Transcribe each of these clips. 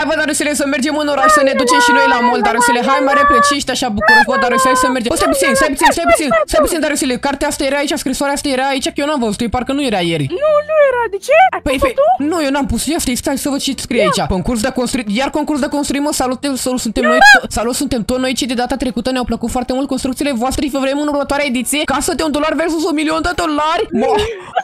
Hai, bă, Darusele, să mergem în oraș, să ne ducem și noi la mall, Darusele. Hai, mai repede, ce ești așa bucuros, bă, Darusele, să mergem. Bă, stai puțin, stai puțin, stai puțin, stai puțin, Darusele. Cartea asta era aici, scrisoarea asta era aici, că eu n-am văzut, parcă nu era ieri. Nu, nu era. De ce? Ai Păi, pus păi, tu? nu, eu n-am pus. Ia stai, stai să văd ce scrie aici. Concurs de construit. Iar concurs de construit, mă, salut, salut, suntem noi. Salut, suntem tot noi, cei de data trecută ne-au plăcut foarte mult construcțiile voastre și vă vrem în următoarea ediție. Casă de un dolar versus un milion de dolari. Mă,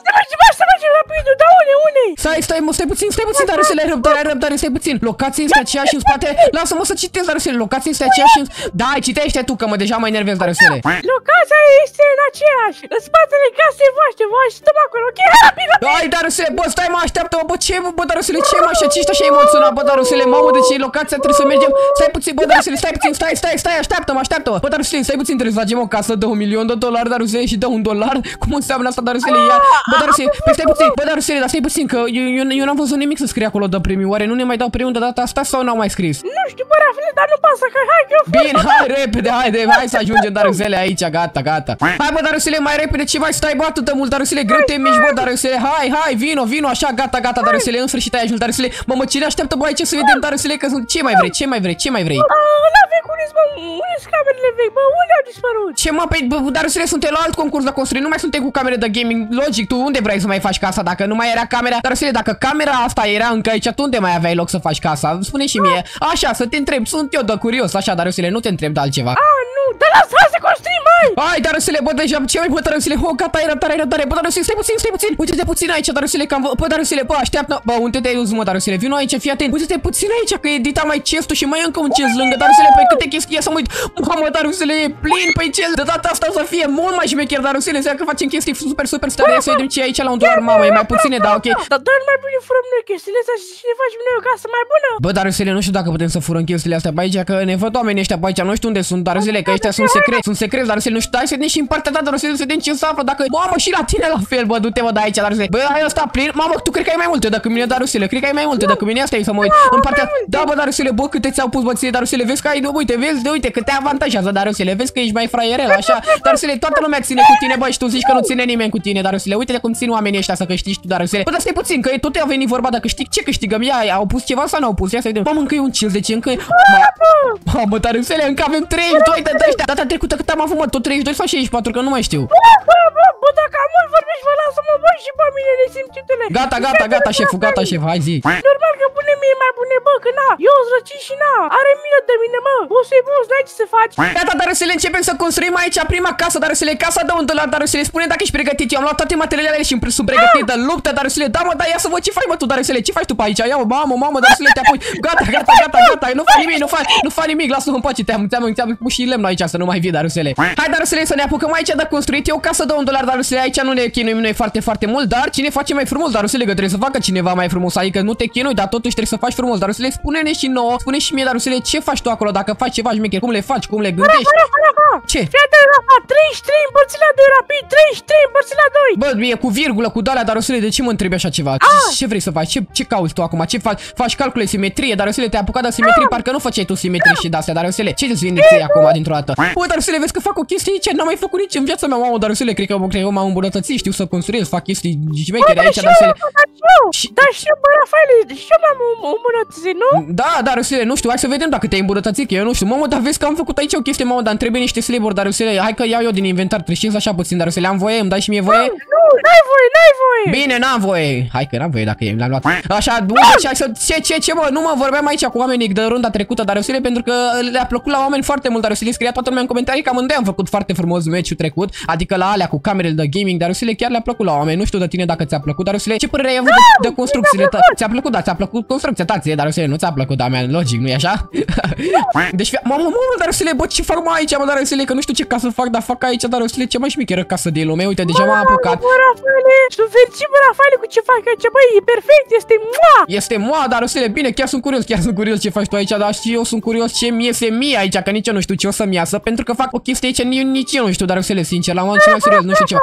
Să mergem, bă, să mergem rapid. Da, une, une. Stai, stai, mă, stai puțin, stai puțin, dar să le răbdare, ai răbdare, stai puțin. Locația este aceeași în spate. Lasă-mă să citesc, dar să locația este aceeași în... Da, citește tu, că mă deja mă enervez, dar să Locația este în aceeași. În spatele casei voastre. Vă așteptăm acolo. Ok, hai rapid, rapid. Ai, Darusele, bă, stai, mă, așteaptă, bă, bă, ce, bă, bă, Darusele, ce, mă, așa, ce ești așa emoționat, bă, Darusele, mamă, de ce e locația, trebuie să mergem, stai puțin, bă, Darusele, stai puțin, stai, stai, stai, așteaptă-mă, așteaptă-mă, bă, Darusele, stai puțin, trebuie să facem o casă de un milion de dolari, Darusele, și de un dolar, cum înseamnă asta, Darusele, ia, bă, Darusele, păi stai puțin, bă, Darusele, dar stai puțin, că eu, eu, eu n-am văzut nimic să scrie acolo de premiu, oare nu ne mai dau premiu de data asta sau n-au mai scris? Nu știu, bă, Rafile, dar nu pasă, că hai, că eu Bine, hai repede, haide, hai să ajungem, Darusele, aici, gata, gata. Hai, bă, Darusele, mai repede, ce mai stai, bă, atât de mult, Darusele, greu te miști, bă, Darusele, hai, hai, vino, vino, așa, gata, gata, Darusele, în sfârșit ai ajuns, Darusele, mă, mă, cine așteaptă, bă, aici să vedem, Darusele, că sunt, ce mai vrei, ce mai vrei, ce mai vrei? La vecunis, bă, unde sunt camerele vechi, bă, unde au dispărut? Ce mă, pe bă, Darusele, suntem la alt concurs de construit, nu mai suntem cu camere de gaming, logic, tu unde vrei să mai faci casa dacă nu mai era camera? Darusele, dacă camera asta era încă aici, tu unde mai aveai loc să faci casa? Spune și mie, așa, să te întreb, sunt eu de curios, așa, Darusele, nu te întreb de altceva. Ah, nu, dar lasă, hai să construim, mai. Hai, Darusele, bă, deja, ce mai bă, Darusele, ho, gata, ai răbdare, ai răbdare, bă, Darusele, stai puțin, stai puțin, uite-te puțin aici, Darusele, că am, vă- bă, Darusele, bă, așteaptă, bă, unde te-ai dus, mă, Darusele, vino aici, fii atent, uite-te puțin aici, că e edita mai chestul și mai încă un chest lângă, Darusele, pe câte chestii, ia să mă uit, mamă, Darusele, e plin, păi ce, de data asta o să fie mult mai șmecher, Darusele, să că facem chestii super, super stare, ia să vedem ce e aici la un dolar, mamă, e mai puține, da, ok. Dar doar mai bine furăm noi chestiile astea și ne facem noi o casă mai bună. Bă, Darusele, nu știu dacă putem să furăm chestiile astea pe aici, că ne văd oamenii ăștia pe aici, nu știu unde sunt, Darusele, că ăștia sunt secret, sunt secret, Darusele, nu știu, hai să vedem și în partea ta, Darusele, să vedem ce se află, dacă, mamă, și la tine la fel, bă, du-te, bă, de aici, Darusele. Bă, hai ăsta plin, mamă, tu cred că ai mai multe decât mine, Darusele, cred că ai mai multe decât mine, asta e să mă uit. În partea, da, bă, Darusele, bă, câte ți-au pus, bă, ție, Darusele, vezi că ai, uite, vezi, de uite, că te avantajează, Darusele, vezi că ești mai fraierel, așa, Darusele, toată lumea ține cu tine, bă, și tu zici că nu ține nimeni cu tine, Darusele, uite cum țin oamenii ăștia să câștigi tu, Darusele. Bă, dar stai puțin, că tot a venit vorba de câștig, ce câștigăm? Ia, au pus ceva sau n-au pus? Ia să vedem. Mamă, încă e un chill, deci încă e... Ma- Mamă, Darusele, încă avem 32 de ăștia. Data trecută cât am avut, mă, tot 32 sau 64, că nu mai știu. Bă, bă, bă, bă, dacă am mult vorbești, vă lasă-mă, bă, și pe mine de simțitele. Gata, gata, gata, șeful, gata, șef, hai zi. Normal că pune mie mai bune, bă, că na, eu sunt răcit și na, are milă de mine, mă, o să-i bun, n-ai ce să faci. Gata, Darusele, începem să construim aici prima casă, Darusele, casa de un dolar, Darusele, spune dacă ești pregătit. Eu am luat toate materialele și sunt pregătit de luptă, Darusele. Da, mă, da, ia să văd ce faci, mă, tu, Darusele, ce faci tu pe aici? Ia, mă, mamă, mamă, Darusele, te apui. Gata, gata, gata, gata, nu faci nimic, nu faci, nu faci nimic, lasă-mă în pace, te-am, te-am, te-am pus și lemn aici să nu mai vii, Darusele. Hai, Darusele, să ne apucăm aici de construit. E o casă de un dolar, Darusele, aici nu ne chinuim noi foarte, foarte mult, dar cine face mai frumos, Darusele, că trebuie să facă cineva mai frumos, adică nu te chinui, dar totuși trebuie să faci frumos, Darusele, spune-ne și nouă, spune și mie, Darusele, ce faci tu acolo, dacă faci ceva șmecher, cum le faci, cum le gândești. Rafa, Rafa, Ce? Fii atent, Rafa, 33 împărțit la 2, rapid, 33 împărțit la 2. Bă, e cu virgulă, cu dalea, dar de ce mă întrebi așa ceva? Ce, ce vrei să faci? Ce, ce cauți tu acum? Ce faci? Faci calcule simetrie, dar te-ai apucat de simetrie, parcă nu făceai tu simetrie și de-astea, dar ce îți vine ție acum dintr-o dată? Bă, dar vezi că fac o chestie aici, n-am mai făcut nici în viața mea, mamă, dar cred că, cred că m-am îmbunătățit, știu să construiesc, fac chestii șmechere aici, dar Dar și eu, Și- dar și eu, bă, Rafael, și eu m-am um- îmbunătățit, nu? Da, dar nu știu, hai să vedem dacă te-ai îmbunătățit, că eu nu știu. Mamă, dar vezi că am făcut aici o chestie, mamă, dar îmi trebuie niște slaburi, dar hai că iau eu din inventar, treceți așa puțin, dar am voie, îmi dai și mie voie? Nu, n-ai voie, n-ai voie. Bine, n-am voie. Hai că n-am voie dacă l-am luat. Așa, bun, deci hai să... Ce, ce, ce, mă? Nu mă vorbeam aici cu oamenii de runda trecută, dar Iosile, pentru că le-a plăcut la oameni foarte mult, dar Iosile scria toată lumea în comentarii că amândoi am făcut foarte frumos meciul trecut, adică la alea cu camerele de gaming, dar Iosile chiar le-a plăcut la oameni. Nu știu de tine dacă ți-a plăcut, dar Iosile, ce părere ai avut de, de construcțiile tale? Ți-a plăcut, da, ți-a plăcut construcția ta, ție, dar Iosile, nu ți-a plăcut, da, mea, logic, nu-i așa? deci, fia- mamă, mamă, dar Iosile, bă, ce fac mai aici, mă, dar Iosile, că nu știu ce casă fac, dar fac aici, dar Iosile, ce mai șmecheră casă de lume, uite, deja m-am apucat. Bă, Rafaele, subvenții, bă, Rafaele, cu ce faci aici, băi, e perfect, este mua. Este moa, dar Rusule, bine, chiar sunt curios, chiar sunt curios ce faci tu tu aici, dar și eu sunt curios ce mi iese mie aici, că nici eu nu știu ce o să-mi iasă, pentru că fac o chestie aici, nici, nici eu nu știu, dar să sincer, la modul cel mai serios, nu știu ce.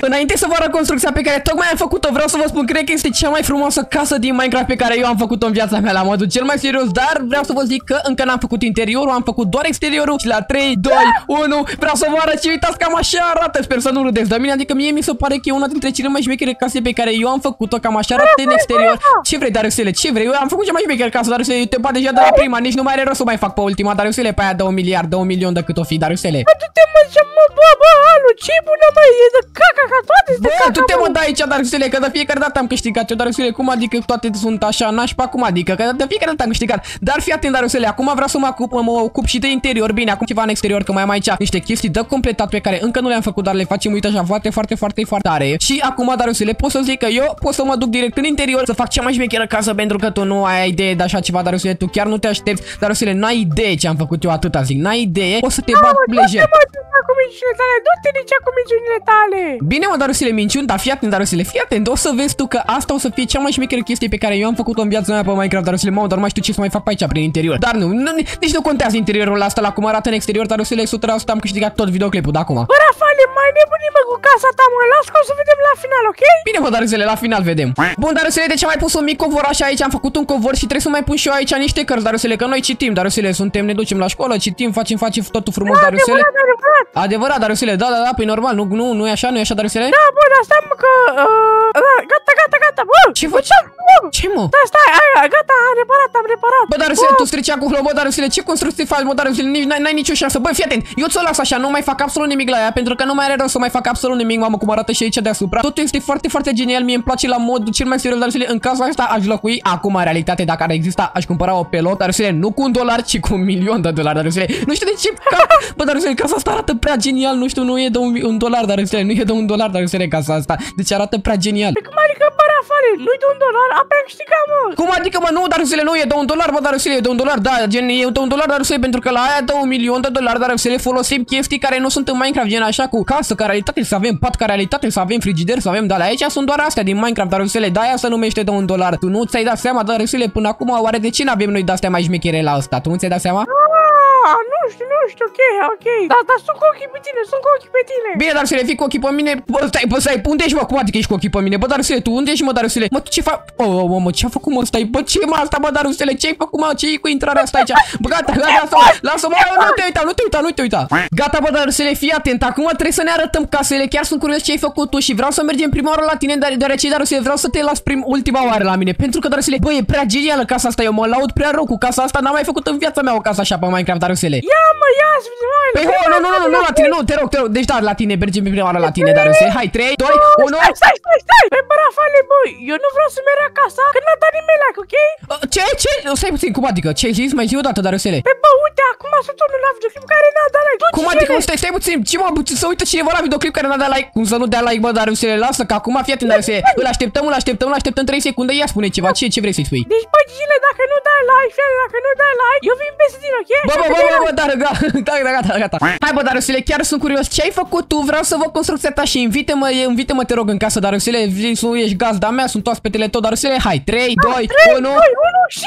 Înainte să vă arăt construcția pe care tocmai am făcut-o, vreau să vă spun, cred că este cea mai frumoasă casă din Minecraft pe care eu am făcut-o în viața mea, la modul cel mai serios, dar vreau să vă zic că încă n-am făcut interiorul, am făcut doar exteriorul și la 3, 2, 1, vreau să vă arăt și uitați cam așa arată, sper să nu râdeți de mine, adică mie mi se pare că e una dintre cele mai șmechere case pe care eu am făcut-o, cam așa arată în exterior. Ce vrei, Dariusele, ce vrei? Eu am făcut cea mai șmechere casă, Dariusele, eu te bat deja de la prima, nici nu mai are rost să mai fac pe ultima, Dariusele, pe aia de un miliard, de un milion de cât o fi, Dariusele. Du-te mă, ce mă, bă, bă, alu, ce bună mă, e de caca ca toate sunt de Bă, caca, tu te mă. mă dai aici, Dariusele, că de fiecare dată am câștigat eu, Dariusele, cum adică toate sunt așa nașpa, cum adică, că de fiecare dată am câștigat. Dar fii atent, Dariusele, acum vreau să mă ocup, mă ocup și de interior, bine, acum ceva în exterior, că mai am aici niște chestii de completat pe care încă nu le-am făcut, dar le facem, uite așa, foarte, foarte, foarte, foarte tare. Și acum, Dariusele, pot să zic că eu pot să mă duc direct în interior să fac cea mai șmecheră casă pentru că tu nu ai idee de așa ceva, Dariusele, tu chiar nu te aștepți, Dariusele, n-ai idee ce am făcut eu atâta, zic, n-ai idee, o să te bat lejer. Du-te mă, du-te cu minciunile tale, du-te nici cu minciunile tale. Bine mă, Darusile, minciuni, dar fii atent, Darusile, fii atent, o să vezi tu că asta o să fie cea mai șmecheră chestie pe care eu am făcut-o în viața mea pe Minecraft, Darusile, mamă, dar nu mai știu ce să mai fac pe aici prin interior. Dar nu, nu nici nu contează interiorul ăsta la cum arată în exterior, Darusile, 100% am câștigat tot videoclipul de acum. Bă, Rafale, mai nebunii mă cu casa ta, mă, las că o să vedem la final, ok? Bine, mă, Darusile, la final vedem. Bun, Darusile, de ce am mai pus un mic covor așa aici? Am făcut un covor și trebuie să mai pun și eu aici niște cărți, Darusile, că noi citim, Darusile, suntem, ne ducem la școală, citim, facem, facem totul frumos, Darusile. Adevărat, adevărat. Adevărat, Darusile, da, da, da, pe normal, nu, nu, nu e așa, nu e așa, Darusile? Da, bă, dar stai, mă, că... Uh, da, gata, gata, gata, bă! Ce faci? Bă, Ce, mă? Stai, stai, aia, gata, am reparat, am reparat. Bă, Darusele, tu strici acolo, bă, Darusele, ce construcții faci, bă, Darusele, nici n-ai, n-ai nicio șansă. Bă, fii atent, eu ți-o las așa, nu mai fac absolut nimic la ea, pentru că nu mai are rost să mai fac absolut nimic, mamă, cum arată și aici deasupra. Totul este foarte, foarte genial, mie îmi place la mod cel mai serios, Darusele, în casa asta aș locui, acum, în realitate, dacă ar exista, aș cumpăra o pe loc, Darusele, nu cu un dolar, ci cu un milion de dolari, Darusele. Nu știu de ce, ca... bă, Darusele, casa asta arată prea genial, nu știu, nu e de un, un dolar, Darusele, nu e de un dolar, Darusele, casa asta. Deci arată prea genial. Pe cum adică, bă, Rafale, nu-i de un dolar, abia am câștigat, mă. Cum adică, mă, nu, Darusele, nu, e de un dolar, bă, Darusele, e de un dolar, da, gen, e de un dolar, Darusele, pentru că la aia de un milion de dolari, Darusele, folosim chestii care nu sunt în Minecraft, gen așa, cu casă, ca realitate, să avem pat, ca realitate, să avem frigider, să avem, dar aici sunt doar astea din Minecraft, Darusele, de aia se numește de un dolar. Tu nu ți-ai dat seama, Darusele, până acum, oare de ce n-avem noi de-astea mai șmechere la asta? Tu nu ți-ai dat seama? Ah, nu știu, nu știu, ok, ok. Dar, dar sunt cu ochii pe tine, sunt cu ochii pe tine. Bine, dar să le fii cu ochii pe mine. Bă, stai, bă, stai, unde ești, mă? Cum adică ești cu ochii pe mine? Bă, Darusele, tu unde ești, mă, Darusele? Mă, tu ce faci? Oh, oh, oh, mă, ce-a făcut, mă, stai? Bă, ce mă asta, mă, Darusele? Ce-ai făcut, mă? Ce-i cu intrarea asta aici? Bă, gata, gata, lasă-mă, lasă-mă, nu te uita, nu te uita, nu te uita. Gata, bă, Darusele, fii atent. Acum trebuie să ne arătăm casele. Chiar sunt curios ce ai făcut tu și vreau să mergem prima oară la tine, dar deoarece, Darusele, vreau să te las prim ultima oară la mine. Pentru că, Darusele, bă, e prea genială casa asta. Eu mă laud prea rău cu casa asta. N-am mai făcut în viața mea o casă așa pe Minecraft, Darusele. Ia, mă, ia, mă, Păi, ho, nu, nu, nu, nu, la tine, nu, te rog, te rog. Deci, da, la tine, mergem prima oară la tine, Darusele. Hai, 3, 2, 1. Stai, stai, stai, stai! Pe bă, Rafale, bă, eu nu vreau să merg acasă, că n-a dat nimeni like, ok? Ce, ce? Stai puțin, cum adică? Ce ai zis? Mai zi o dată, Darusele. Pe bă, uite, acum sunt unul la videoclip care n-a dat like. Cum adică, mă, stai, stai puțin, ce mă, să uită cineva la videoclip care n-a dat like? Cum să nu dea like, bă, Darusele, lasă, că acum fii atent, Darusele. Îl așteptăm, îl așteptăm, îl așteptăm 3 secunde, ia spune ceva, ce, ce vrei să-i spui? Deci, bă, Gigile, dacă nu dai like, fiale, dacă nu dai like, eu vin peste tine, ok? Bă, Așa bă, că bă, ia- bă, bă, dar, gata, gata, gata, gata. Hai, bă, Darusele, chiar sunt curios, ce ai făcut tu? Vreau să văd construcția ta și invite-mă, invită-mă, te rog, în casă, Darusele, vii, să ești gazda mea, sunt oaspetele tot, Darusele, hai, 3, 2, 3, 1. 2, 1 și...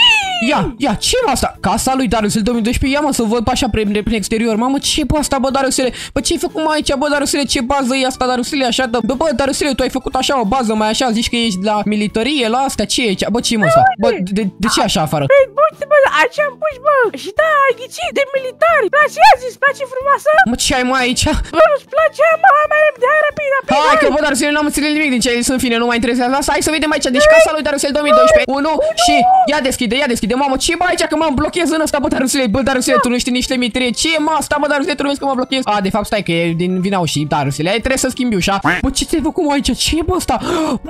Ia, ia, ce mă asta? Casa lui Darusel 2012, ia mă să văd pe așa prin, prin exterior. Mamă, ce bă asta, bă, Darusele? Bă, ce ai făcut mai aici, bă, Darusele? Ce bază e asta, Darusele? Așa, dă, bă, bă, Darusele, tu ai făcut așa o bază mai așa, zici că ești la militarie, la asta, ce e aici? Bă, ce e mă asta? Bă, de, de ce așa afară? Păi, bă, uite, bă, aici am pus, bă, și da, ai ghicit, de militari. Place, ia zis, place frumoasă? Mă, ce ai mai aici? Bă, nu-ți place, mă, hai mai repede, hai rapid, rapid, Hai că bă, Darusel, n-am înțeles nimic din ce ai zis în fine, nu mai interesează asta. Hai să vedem aici, deci casa lui Darusel 2012. 1 și ia deschide, ia deschide. Mamă, ce bă aici că mă blochez în ăsta, bă, Darusel, bă, Darusel, tu nu știi niște mitrie. Ce e mă asta, bă, Darusel, tu nu vezi că mă blochez? A, de fapt, stai că e din vina și Darusel. Ai trebuie să schimbi ușa. Bă, ce ți-ai făcut mă aici? Ce e bă asta?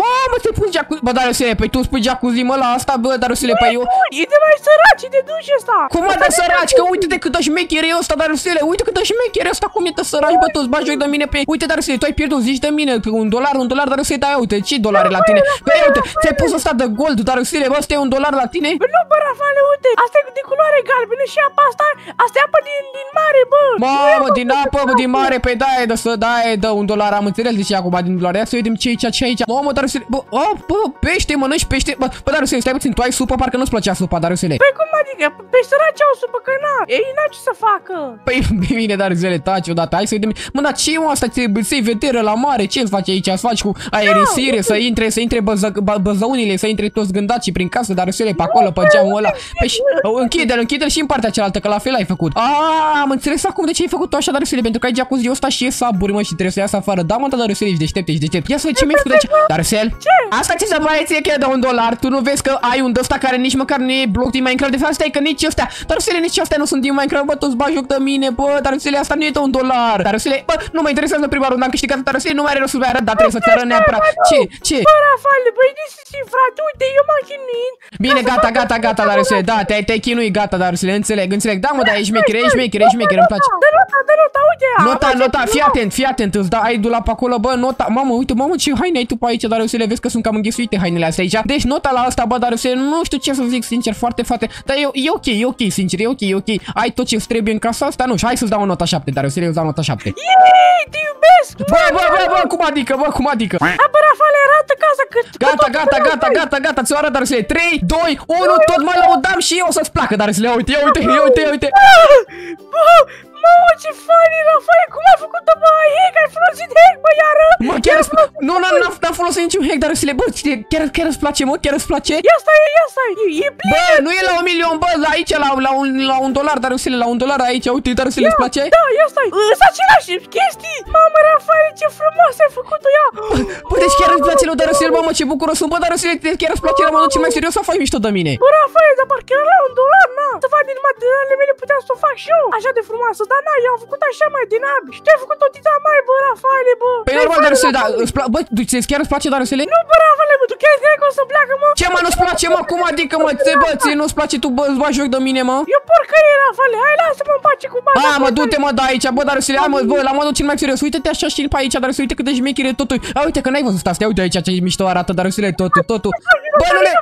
Mamă, te pui jacuzzi. Bă, Darusel, păi tu spui jacuzzi mă la asta, bă, Darusel, păi eu. E de mai săraci, e de duș ăsta. Cum mă de săraci? Că uite de cât de șmecher e ăsta, Darusele. Uite cât de șmecher e ăsta, cum e de săraci, bă, tu îți bagi joc de mine pe... Uite, Darusele, tu ai pierdut, zici de mine, că un dolar, un dolar, Darusele, da, uite, ce dolare la tine? Bă, ia uite, ți-ai pus ăsta de gold, Darusele, bă, ăsta e un dolar la tine? Bă, nu, bă, Rafale, uite, asta e de culoare galbenă și apa asta, asta e apă din, din mare, bă. Mamă, din apă, bă, din mare, pe da, e de să dai, dă un dolar, am înțeles de ce e acum din dolar. Ia să vedem ce e aici, ce e aici. Mamă, dar bă, oh, bă, pește, mănânci pește. Bă, bă, dar stai puțin, tu ai supă, parcă nu-ți plăcea supa, dar Păi cum adică? Pe săraci au supă, că na, ei n ce să facă. Păi bine, dar zile, taci odată, hai să vedem. Mă, dar ce e mă, asta? Să-i veteră la mare? Ce îți face aici? Îți faci cu aerisire, să intre, să intre băză, bă, băzăunile, să intre toți gândați prin casă, dar să pe acolo, pe geamul ăla. Păi și, închide-l, închide-l și în partea cealaltă, că la fel ai făcut. Ah, am înțeles acum de ce ai făcut așa, dar pentru că ai jacuzzi ăsta și e saburi, mă, și trebuie să iasă afară. Da, mă, dar Darusel, ești deștept, ești deștept. Ia să ce mi-ai făcut aici. Darusel? Ce? Asta ce să mai ție că de un dolar. Tu nu vezi că ai un ăsta care nici măcar nu e bloc din Minecraft. De fapt, stai că nici ăstea. Darusel, nici astea nu sunt din Minecraft. Bă, toți bagi joc de mine, bă. Darusel, asta nu e de un dolar. Darusel, bă, nu mă interesează prima rundă. Am câștigat Darusel, nu mai are rost să-mi arăt, dar trebuie să-ți arăt neapărat. Ce? Ce? Bă, Rafale, băi, de frate, uite, eu m-am chinuit. Bine, gata, gata, gata, Darusel. Da, te-ai te chinuit, gata, Darusel. Înțeleg, înțeleg. Da, mă, da, ești șmecher, ești șmecher, ești șmecher, îmi place. Dă nota, dă nota, uite. Nota, nota, fii atent, fii atent, îți da, ai dulap acolo, bă, nota. Mamă, uite, mamă, ce haine ai tu pe aici, dar eu să le vezi că sunt cam înghesuite hainele astea aici. Deci nota la asta, bă, dar eu nu știu ce să zic, sincer, foarte, foarte. Dar e, e ok, e ok, sincer, e ok, e ok. Ai tot ce trebuie în casa asta? Nu, și hai să-ți dau o nota 7, dar eu să dau nota 7. Yay, te iubesc! Bă, bă, bă, bă, cum adică, bă, cum adică? Hai, bă, Rafale, arată casa cât... Gata, gata, gata, gata, gata, ți-o arăt, dar 3, 2, 1, tot mai laudam și eu o să-ți placă, dar ia uite, ia uite, ia uite, ia uite. Bă, Mamă, ce funny, Rafael, cum ai făcut-o, bă, hack, ai folosit hack, bă, iară? Mă, chiar îți... Nu, nu, nu, n-am folosit niciun hack, dar să le, bă, chiar, chiar îți place, mă, chiar îți place? Ia stai, ia stai, e, e plin. Bă, nu e la un milion, bă, la aici, la, la, un, la un dolar, dar să la un dolar aici, uite, dar să le place? Da, ia stai, sunt același chestii. Mamă, Rafael, ce frumos ai făcut-o, ia. Bă, deci chiar îți place lui Darusel, mamă, ce bucuros sunt, bă, Darusel, chiar îți place la modul ce mai serios să faci mișto de mine. Bă, Rafael, dar parcă era la un dolar, na. Să fac din materialele mele, puteam să o fac și eu. Așa de frumoasă, dar na, eu am făcut așa mai din ab. Și te-ai făcut o tita mai, bă, Rafaele, bă. Păi normal, Darusel, da, îți pla... bă, tu chiar îți place Darusele? Nu, bă, Rafaele, bă, tu chiar crezi că o să pleacă, mă? Ce, mă, nu-ți place, mă? Cum adică, mă? Ți, bă, ție nu-ți place, tu, bă, îți bagi joc de mine, mă? Eu porcărie, Rafaele, hai, lasă-mă în pace cu bani. A, mă, du-te, mă, da aici, bă, Darusele, hai, mă, bă, la modul cel mai serios. Uite-te așa și pe aici, Darusele, uite cât de șmecher e totul. A, uite că n-ai văzut asta, uite aici ce mișto arată Darusele, totul, totul. Bă, nu le...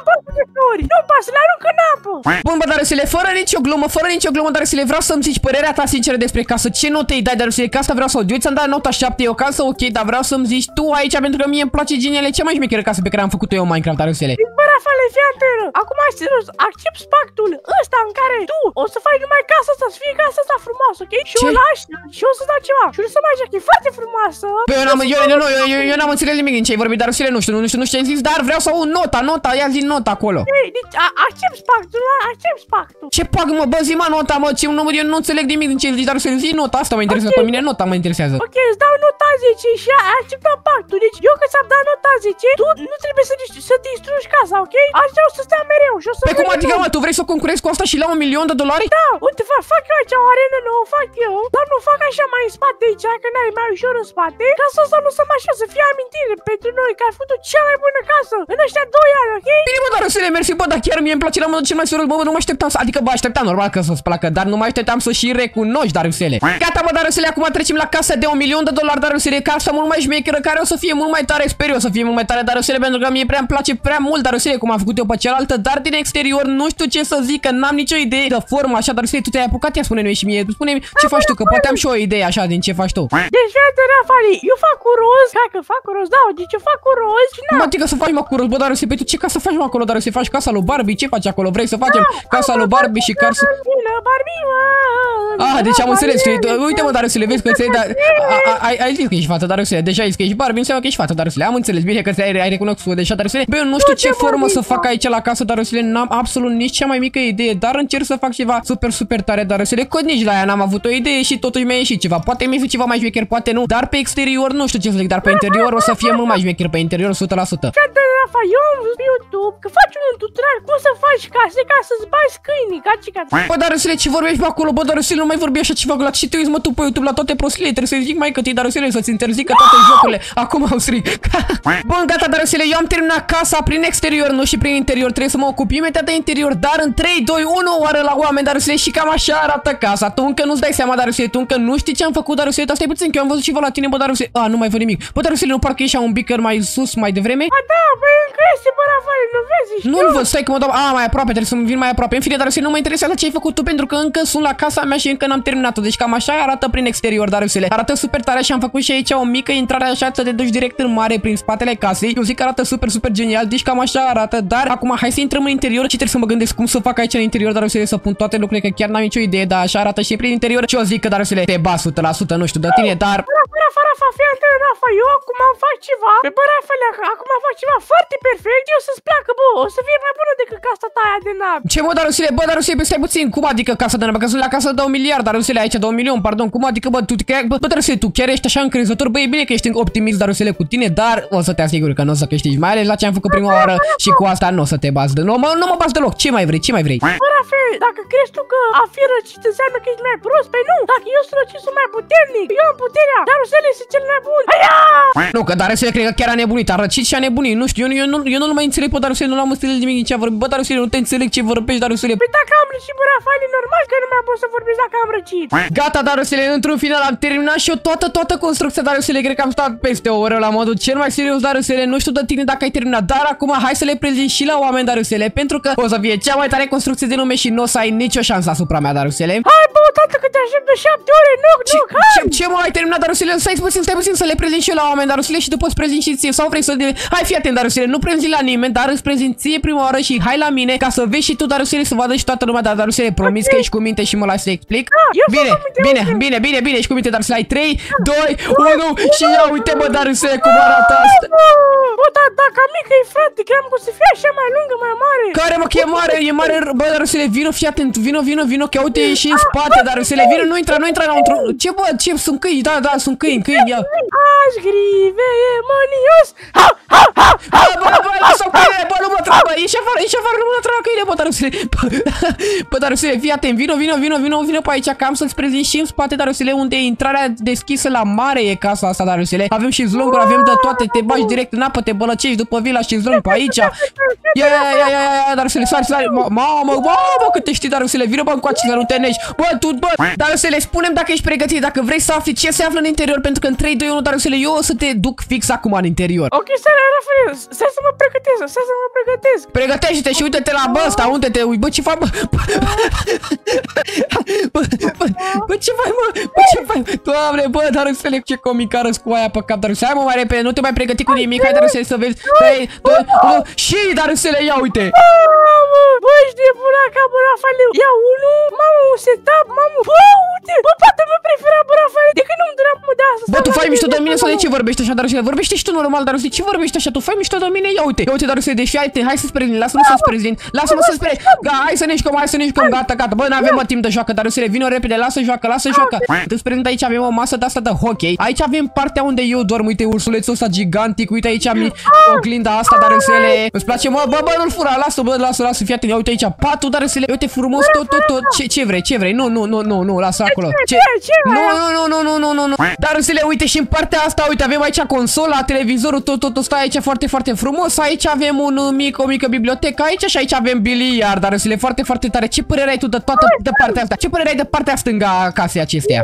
Nu pasă, le arunc în apă. Bun, bă, Darusele, fără nicio glumă, fără nicio glumă, Darusele, vreau să-mi zici părerea ta sinceră despre casă. Ce note îi dai, Darusele? Că asta vreau să aud. Eu ți-am dat nota 7, e o casă ok, dar vreau să-mi zici tu aici, pentru că mie îmi place geniale cea mai șmecheră casă pe care am făcut-o eu în Minecraft, Darusele. Bă, Rafale, fii antenă. Acum ai serios, accept pactul ăsta în care tu o să faci numai casa asta, să fie casa asta frumoasă, ok? Și o lași și o să dau ceva. Și o să mai că e foarte frumoasă. Bă, eu n-am, eu, eu, eu, eu, eu n-am înțeles nimic din ce ai vorbit, Darusele, nu știu, nu știu, nu știu ce ai zis, dar vreau să aud nota, nota, ia zi nota acolo. Ei, deci, accept pactul, accept pactul. Ce pac, mă, bă, zi mă nota, mă, ce, nu, eu nu înțeleg nimic din ce zici, dar să zi nota, asta mă interesează okay. pe mine, nota mă interesează. Ok, îți dau nota 10 și ai acceptat pactul. Deci eu că ți-am dat nota 10, tu nu trebuie să, să distrugi casa, ok? Așa o să stea mereu și o să... Pe cum adică, mă, tu vrei să concurezi cu asta și la un milion de dolari? Da, uite, fac, fac eu aici o arenă nouă, fac eu, dar nu fac așa mai în spate aici, că n-ai mai ușor în spate, ca să asta nu să mai așa, să fie amintire pentru noi, că ai făcut cea mai bună casă în ăștia 2 ani, ok? Bine, mă, dar să le mersi, bă, dar chiar mie îmi place la modul cel mai serios, bă, nu mă așteptam să, adică, bă, așteptam normal că să-ți placă, dar nu mai așteptam să și recunoști, Darusele. Gata, mă, Darusele, acum trecem la casa de un milion de dolari, Darusele, casa mult mai șmecheră, care o să fie mult mai tare, sper eu să fie mult mai tare, Darusele, pentru că mie prea îmi place prea mult, Darusele, cum am făcut eu pe cealaltă, dar din exterior nu știu ce să zic, că n-am nicio idee de formă, așa, Darusele, tu te-ai apucat, ia spune-mi și mie, spune ce faci tu, că poate am și o idee așa din ce faci tu. Deci, iată, Rafali, eu fac cu roz, hai că fac cu roz, da, deci eu fac cu roz și na. Mă, adică să faci mă cu roz, bă, Darusele, pe tu ce ca să faci mă acolo, Darusele, faci casa lui Barbie, ce faci acolo, vrei să facem casa lui Barbie și casa... Barbie, mă! Ah, deci am înțeles. Uite mă, Darusele, vezi că ți-ai dat... Ai, ai zis că ești fată, Darusele. Deja ai zis că ești Barbie, înseamnă că ești fată, Darusele. Am înțeles bine că ți-ai ai recunoscut deja, Darusele. Bă, eu nu știu ce formă să fac aici la casă, Darusele. N-am absolut nici cea mai mică idee, dar încerc să fac ceva super, super tare, Darusele. Că nici la ea n-am avut o idee și totuși mi-a ieșit ceva. Poate mi-e fi ceva mai șmecher, poate nu. Dar pe exterior nu știu ce să zic, dar pe interior o să fie mult mai șmecher, pe interior 100%. Rafa, eu am văzut pe YouTube că faci un tutorial cum să faci case ca să-ți bagi câinii, ca ce ca Bă, Darusele, ce vorbești pe acolo? Bă, Darusele, nu mai vorbi așa ceva, la ce te uiți, mă, tu pe YouTube la toate prostiile, trebuie să zic mai că te Darusele să-ți interzică toate jocurile. Acum au strig. Bun, gata, Darusele, eu am terminat casa prin exterior, nu și prin interior. Trebuie să mă ocup imediat de interior, dar în 3, 2, 1 oară la oameni, Darusele, și cam așa arată casa. Tu încă nu-ți dai seama, Darusele, tu încă nu știi ce am făcut, Darusele, dar stai puțin, că eu am văzut ceva la tine, bă, Darusele. A, nu mai văd nimic. Bă, Darusele, nu parcă ești un bicker mai sus, mai devreme? A, da, băi, încă este, bă, Rafael, nu vezi? Nu, nu văd, stai că mă dau... A, mai aproape, trebuie să vin mai aproape. În fine, dar nu mă interesează ce ai făcut tu, pentru că încă sunt la casa mea și încă n-am terminat-o. Deci cam așa arată prin exterior, dar Arată super tare și am făcut și aici o mică intrare așa să te duci direct în mare prin spatele casei. Eu zic că arată super, super genial, deci cam așa arată. Dar acum hai să intrăm în interior și trebuie să mă gândesc cum să fac aici în interior, dar să pun toate lucrurile, că chiar n-am nicio idee, dar așa arată și prin interior. Și eu zic că dar te ba 100%, nu știu de tine, dar... Rafa, Rafa, Rafa, fii atent, Rafa, eu acum am fac ceva. Pe bă, Rafael, acum fac ceva foarte perfect, eu să-ți placă, bă, o să fie mai bună decât casa ta aia de nab. Ce mă, Darusile? Bă, Darusile, stai puțin. Cum adică casa de nab? Că sunt la casa de 2 miliard, Darusile, aici 2 milion, pardon. Cum adică, bă, tu, bă, bă Darusile, tu chiar ești așa încrezător? Bă, e bine că ești optimist, Darusile, cu tine, dar o să te asigur că nu o să câștigi. Mai ales la ce am făcut prima oară și cu asta nu o să te bazi. Nu, mă, nu mă bazi deloc. Ce mai vrei? Ce mai vrei? Bă, Rafael, dacă crezi tu că a fi răcit înseamnă că ești mai prost, pe nu. Dacă eu sunt răcit, sunt mai puternic. Eu am puterea. Darusele este cel mai bun. Aia! Nu, că Darusele cred că chiar a nebunit, a răcit și a nebunit. Nu știu, eu, eu, nu, eu nu mai înțeleg pe Darusele, nu l-am înțeles nimic ce a vorbit. Bă, Darusele, nu te înțeleg ce vorbești, Darusele. Păi dacă am răcit, bă, Rafael, e normal că nu mai pot să vorbesc dacă am răcit. Gata, Darusele, într-un final am terminat și eu toată, toată construcția Darusele. Cred că am stat peste o oră la modul cel mai serios, Darusele. Nu știu de tine dacă ai terminat, dar acum hai să le prezint și la oameni, Darusele, pentru că o să fie cea mai tare construcție de lume și nu o să ai nicio șansă asupra mea, Darusele. Hai, bă, tată, că te aștept de șapte ore, nu, nu, hai! Ce, ce mă ai terminat, Darusele? Stai puțin, stai puțin să le prezint și eu la oameni, Darusele, și după îți prezint și ție. Sau vrei să... Hai, fii atent, Darusele, nu prezint la nimeni, dar îți prezint ție prima oară și hai la mine ca să vezi și tu, Darusele, să vadă și toată lumea, dar Darusele, promis okay. că ești cu minte și mă lași să explic. Da, bine, bine, bine, bine, bine, ești cu minte, Darusele, ai 3, 2, 1 și ia uite, bă, Darusele, cum arată asta. Bă, da, dacă mică e frate, cream că o să fie așa mai lungă, mai mare. Care mă, că e mare, e mare, bă, Darusele, vino, fii atent, vino, vino, vino, că uite, e și în spate, Darusele, vino, nu intra, nu intra înăuntru. Ce, bă, ce, sunt câini, da, da, sunt câini, câini, ia. Aș grive, e mânios. Ha, ha, ha, ha, bă, bă, lasă câine, bă, nu mă tragă, ieși afară, ieși afară, nu mă tragă câine, bă, Darusele. Bă, Darusele, fii atent, vino, vino, vino, vino, vino pe aici, că am să-ți prezint și în spate, Darusele, unde e intrarea deschisă la mare e casa asta, Darusele. Avem și zlonguri, avem de toate, te bagi direct în apă, te bălăcești după vila și zlong pe aici. Ia, ia, ia, ia, ia, Darusele, sari, sari, mamă, mamă, cât te știi, Darusele, vină, bă, încoace, să nu te nești. Bă, tu, bă, Darusele, spunem dacă ești pregătit, dacă vrei să afli ce se află în interior, pentru că în 3, 2, 1, Darusele, eu o să te duc fix acum în interior. Ok, stai, Rafael, stai să mă pregătesc, stai să mă pregătesc. Pregătește-te și uite-te la bă ăsta, unde te uiți, bă, ce faci, bă? Bă, bă, bă, ce faci, mă? Bă, ce faci? Doamne, bă, Darusele, ce comic arăți cu aia pe cap, Darusele, hai mă mai repede, nu te mai pregăti cu nimic, hai, Darusele, să vezi. 3, 2, 1, și Darusele, ia uite. Mamă, bă, ești nebun la cap, bă, Rafael, ia unul, mamă, un setup, mamă, bă, uite, bă, poate mă prefera, bă, Rafael, de când nu-mi duream mă de asta. Bă, tu fai mișto de mine sau de ce vorbești așa, Darusele? Vorbește și tu normal, Darusele, ce vorbești așa? Tu fai mișto de mine? Ia uite, ia uite, Darusele, deci hai, hai să-ți prezint, lasă-mă să-ți prezint, lasă-mă să-ți prezint. Ga, hai să ne jucăm, hai să ne jucăm, gata, gata. Bă, n-avem mă timp de joacă, Darusele, vină repede, lasă joacă, lasă joacă. Îți prezint aici avem o masă de asta de hockey. Aici avem partea unde eu dorm, uite ursulețul ăsta gigantic, uite aici am oglinda asta, Darusele. Îți place, mă, bă, bă, nu-l fura, lasă, bă, lasă, lasă, fii atent, ia uite aici, patul, Darusele, uite frumos, tot, tot, tot. Ce, ce vrei, ce vrei? Nu, nu, nu, nu, nu, lasă acolo. Ce? Nu, nu, nu, nu, nu, nu, nu. Darusele, uite și în partea asta, uite, avem aici consola, televizorul, tot, tot, tot stă aici foarte, foarte frumos. Aici avem un mic, o mică bibliotecă aici și aici avem biliard, Darusele, foarte, foarte tare. Ce părere ai tu de toată de partea asta? Ce părere ai de partea stângă a casei acesteia?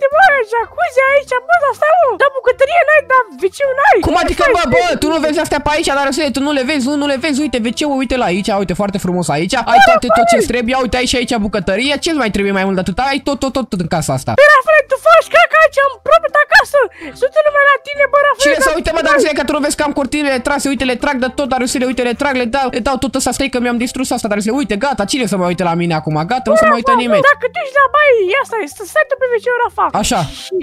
Mă, uite, bă, jacuzzi aici, bă, dar stai, mă, dar bucătărie n-ai, dar wc n-ai. Cum adică, bă, bă, tu nu vezi astea pe aici, dar Răsule, tu nu le vezi, nu, nu le vezi, uite, wc uite la aici, uite, foarte frumos aici, ai toate, tot ce trebuie, uite, ai și aici bucătărie, ce mai trebuie mai mult de atât, ai tot, tot, tot, tot în casa asta. Bă, Rafael, tu faci caca aici, în propria ta casă, sunt numai la tine, bă, Rafael. Cine să uite, mă, dar Răsule, că tu nu vezi că am cortinele trase, uite, le trag de tot, dar Răsule, uite, le trag, le dau, le dau tot ăsta, stai că mi-am distrus asta, dar Răsule, uite, gata, cine să mă uite la mine acum, gata, nu se mai uită nimeni. Dacă tu ești la baie, ia stai, stai tu pe wc Rafa. Așa.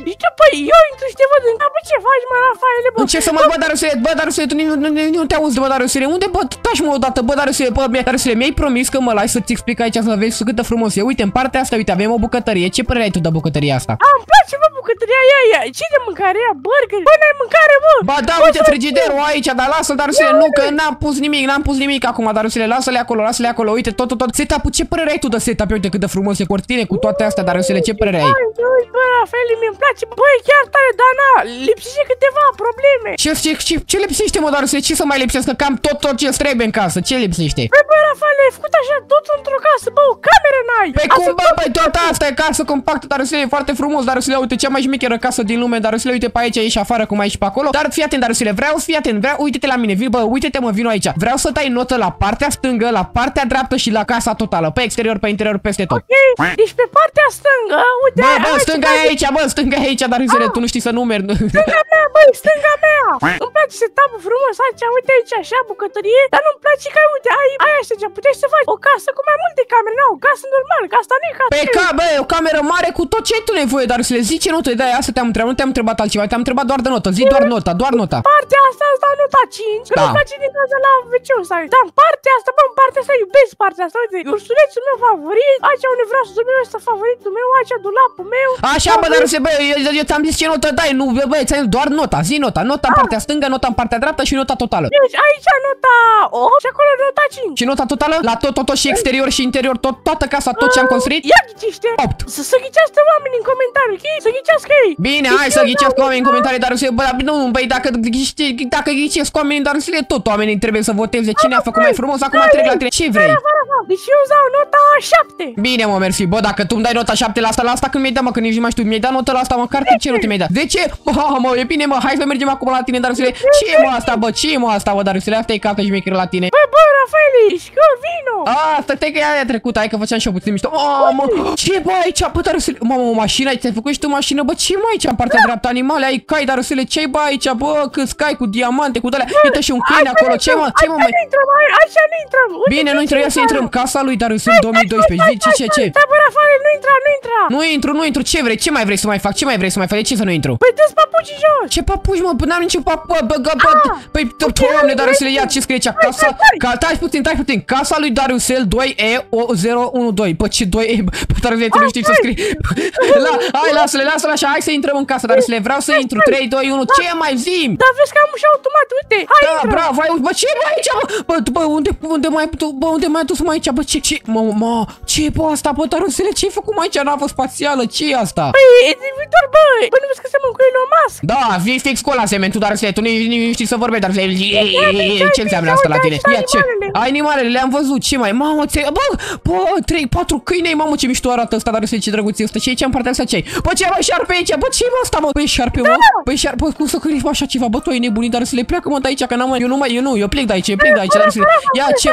Și tu, păi, eu intru și te văd în cap, ce faci, mă, Rafaele, bă? Ce să mă, bă, Darusele, bă, Darusele, tu nu, nu, nu te auzi, bă, Darusele, unde, bă, taci mă odată, bă, Darusele, bă, Darusele, mi-ai promis că mă lași să-ți explic aici să vezi cât de frumos e. Uite, în partea asta, uite, avem o bucătărie. Ce părere ai tu de bucătăria asta? A, îmi place, bă, bucătăria aia, aia. Ce de mâncare ea? Burger? Bă, n-ai mâncare, bă! Ba da, uite frigiderul aici, dar lasă, Darusele, nu, că n-am pus nimic, n-am pus nimic acum, Darusele, lasă-le acolo, lasă-le acolo, uite, tot, tot, tot. Setup-ul, ce părere ai tu de setup? Uite cât de frumos e cortine cu toate astea, Darusele, ce părere ai? Bă, Rafael, mi-mi place, băi, chiar tare, dar na, lipsește câteva probleme. Ce, ce, ce, ce lipsește, mă, Darusele, ce să mai lipsească? Cam tot, tot ce trebuie în casă, ce lipsește? Băi, bă, Rafael, ai făcut așa tot într-o casă, bă, o cameră n-ai. ai. Pe Asta cum, bă, tot- păi tot asta e casă compactă, dar e foarte frumos, dar uite, cea mai șmecheră casă din lume, dar uite pe aici, ești afară, cum ai și pe acolo. Dar fii atent, dar vreau, fii atent, vreau, uite-te la mine, vin, bă, uite-te mă, vino aici. Vreau să dai notă la partea stângă, la partea dreaptă și la casa totală, pe exterior, pe interior, peste tot. Ok, deci pe partea stângă, uite, Bă, ai- bă, ai stânga ceva e aici, bă, stânga e aici, dar Ah. tu nu știi să numeri. Stânga mea, băi, stânga mea! Îmi place setup-ul frumos, aici, uite aici, așa, bucătărie, dar nu-mi place că, uite, ai, ai așa, ce puteai să faci o casă cu mai multe camere, nu, o casă normală, că asta nu e casă. Pe ca, bă, o cameră mare cu tot ce ai tu nevoie, dar să le zici ce notă, de asta te-am întrebat, nu te-am întrebat altceva, te-am întrebat doar de notă, zi doar nota, doar nota. Partea asta îți dau nota 5, că Da. nu place din casa la wc să ai. Dar în partea asta, bă, în partea asta iubesc partea asta, uite, ursulețul meu favorit, aici unde vreau să dormim ăsta favoritul meu, aici dulapul meu. Așa, bă, dar se bă, eu, eu, eu ți-am zis ce notă dai, nu, bă, bă, ți-am zis doar nota, zi nota, nota în partea stângă, nota în partea dreaptă și nota totală. Deci aici nota 8 și acolo nota 5. Și nota totală? La tot, tot, tot și exterior și interior, tot, toată casa, tot ce am construit? Ia ghicește! Opt. Să, să ghicească oamenii în comentarii, ok? Să ghicească ei! Bine, Deci hai eu să dau ghicească oamenii în nota- comentarii, dar se, bă, dar nu, băi, dacă ghicește, dacă ghicesc oamenii, dar se tot oamenii trebuie să voteze cine a făcut mai frumos, acum trec la tine. Ce vrei? Fără, fără, fără. Deci eu îți dau nota 7. Bine, mă, mersi. Bă, dacă tu îmi dai nota 7 la asta, la asta când mi-ai dat, mă, că nici nu mai știu, mi-ai dat nota la asta, măcar că ce note mi-ai dat? De ce? Bă, mă, e bine, mă, hai să mergem acum la tine, dar să Ce e, mă, asta, bă, ce e, mă, asta, bă, dar să asta e cafea și mi la tine. Bă, bă, Rafaeli, scor, vino! A, stai că e aia trecută, hai că făceam și eu puțin mișto. Mamă, ce bă aici, bă, dar să Mamă, o mașină, ai ți-ai făcut și tu mașină, bă, ce mai aici în partea dreaptă, animale, ai cai, dar să le ce bă aici, bă, câți cai cu diamante, cu dale, uite și un câine acolo, ce mă, ce mă mai... Aici nu intrăm, ai- aici nu intrăm! Uite, Bine, nu ce intră, ia să intrăm. intrăm, casa lui Darusel 2012, zi, ce, ce, ce? Stai, bă, Rafael, nu intra, nu intra! Nu intru, nu intru, ce vrei, ce mai vrei să mai fac, ce mai vrei să mai fac, de ce să nu intru? Păi dă-ți papucii jos! Ce papuci, mă? N-am niciun papu, bă, bă, bă, bă, Păi, doamne, Darusel, ia ce scrie aici, casa, ca, tai puțin, tai puțin, casa lui Darusel 2E 012, bă, ce 2E, bă, Darusel, tu nu știi să scrii, La, hai, lasă-le, lasă-le așa, hai să intrăm în casă, Darusel, vreau să intru, 3, 2, 1, ce mai zim? Dar vezi că am ușa automat, uite! Hai, Da, intră! bravo, hai, bă, ce mai aici, bă? Bă, bă, unde, unde mai, tu, bă, unde mai dus mai aici, bă, ce, ce, mă, mă, ce e, bă, asta, bă, Darusele, ce ai făcut mai aici, navă spațială, ce e asta? Păi, e de viitor, bă! Bă, nu vezi că seamănă cu Elon Musk? Da, vii fix cu ăla semen, tu, Darusele, tu nu nu știi să vorbești, Darusele, ce înseamnă asta la tine? Ia, ce? Animalele, le-am văzut, ce mai, mamă, ți bă, bă, 3, 4 câini, ai, mamă, ce mișto arată ăsta, Darusele, ce drăguț e ăsta, ce e aici în partea asta, ce Bă, ce, bă, șarpe aici, bă, ce e, bă, asta, mă, băi, șarpe, mă, băi, șarpe, bă, cum să cări așa ceva, bă, tu ai nebunit, Darusele, pleacă, mă, de aici, că n-am, eu nu mai, eu nu, eu plec de aici, eu plec de aici, Darusele, ia, ce,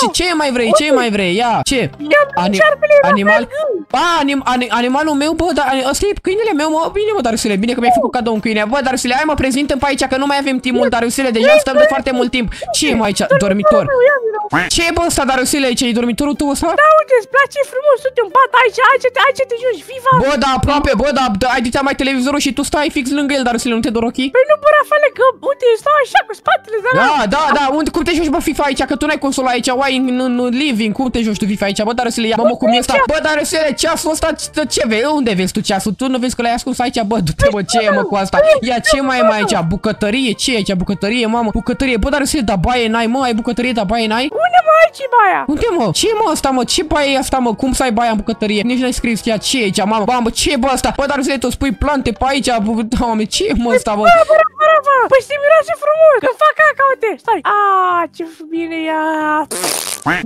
ce, ce mai vrei, ce mai vrei, ia, ce? Ani- șarpele era animal? belgân. Ba, anim, ani, animalul meu, bă, dar ăsta e câinele meu, mă, bine, mă, Darusele, bine că mi-ai făcut cadou un câine. Bă, Darusele, hai mă prezintă pe aici, că nu mai avem timp mult, Darusele, deja stăm de foarte mult timp. Ce e, mă, aici, dormitor? Ia, vino. Ce e, bă, ăsta, Darusele, aici, e dormitorul tău ăsta? Da, uite, îți place frumos, uite un pat aici, aici, te, aici te joci FIFA. Bă, da, aproape, bă, da, da ai dita mai televizorul și tu stai fix lângă el, Darusele, nu te dor ochii? Păi nu, bă, Rafale, că, uite, stau așa cu spatele, da? Da, da, da, unde, cum te joci, bă, FIFA aici, că tu n-ai consola aici, o ai în, în, în living, cum te joci tu FIFA aici, bă, Darusele, ia, mamă, cum e ăsta? Bă, Darusele, ceasul ăsta, ce- ce vezi, unde vezi tu ceasul? Tu nu vezi că l-ai ascuns aici, bă, du-te, bă, ce e, mă, cu asta? Ia, ce mai e mai aici? Bucătărie, ce e aici? Bucătărie, mamă, bucătărie, bă, Darusele, da, baie n-ai, mă, ai bucătărie, da, baie n-ai? Unde mă ai ce baia? Unde, mă? Ce e, mă, asta, mă? Ce baie e asta, mă? Cum să ai baia în bucătărie? Nici n-ai scris ea ce e aici, mamă. Mamă, ce e, bă, asta? Bă, Darusele, tu spui plante pe aici, bă, doamne, ce e, mă, asta, bă? Bă, bă, bă, bă, păi se miroase frumos, când fac caca, uite, stai. Ah, ce bine e.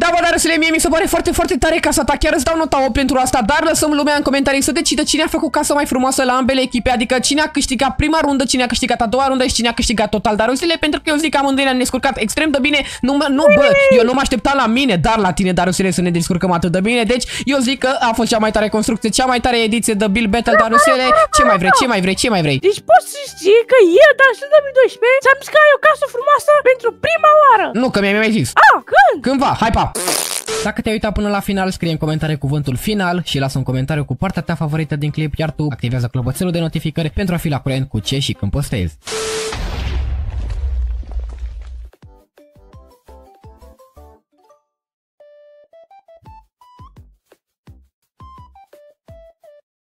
Da, bă, dar să le mie mi se pare foarte, foarte tare casa ta. Chiar îți dau nota 8 pentru asta, dar lăsăm lumea în comentarii să decidă cine a făcut casa mai frumoasă la ambele echipe, adică cine a câștigat prima rundă, cine a câștigat a doua rundă și cine a câștigat total. Dar uzile, pentru că eu zic că amândoi ne-am descurcat extrem de bine. Nu, mă- nu, bă, eu nu mă așteptam la mine, dar la tine, dar uzile, să ne descurcăm atât de bine. Deci, eu zic că a fost cea mai tare construcție, cea mai tare ediție de Bill Battle, dar uzile, ce mai vrei, ce mai vrei, ce mai vrei? Deci poți să știi că eu, dar sunt 2012, ți-am zis că ai o casă frumoasă pentru prima oară. Nu, că mi-ai mai zis. Ah, când? Cândva, hai pa! Dacă te-ai uitat până la final, scrie în comentarii cuvântul final și lasă un comentariu cu partea ta favorită din clip, iar tu activează clopoțelul de notificări pentru a fi la curent cu ce și când postezi.